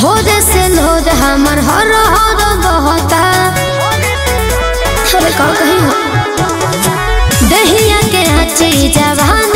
भोज से लोज हमर हर हर बहता अरे कहीं दहिया के अच्छी जवान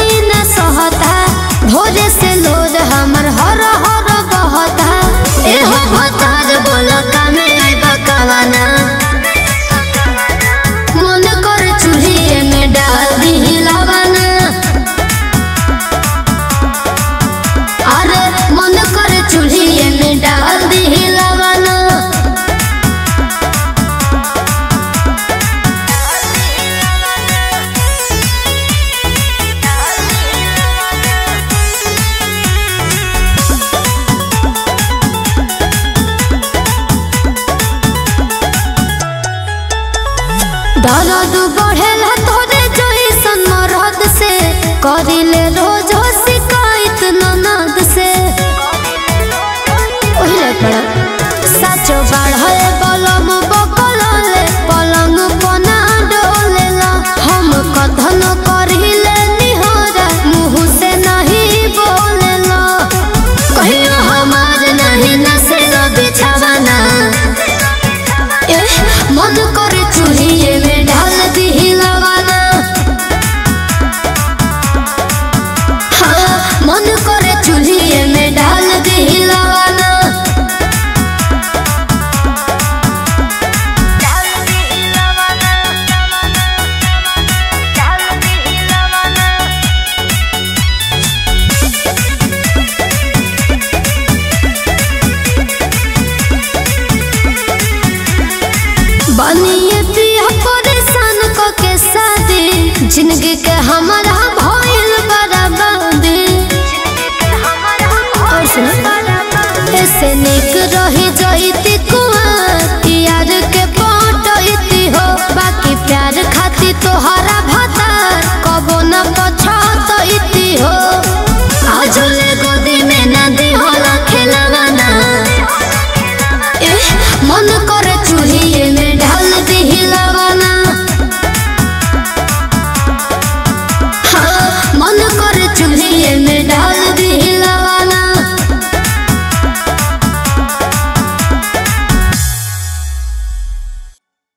দরদ বড়ে रही जाते को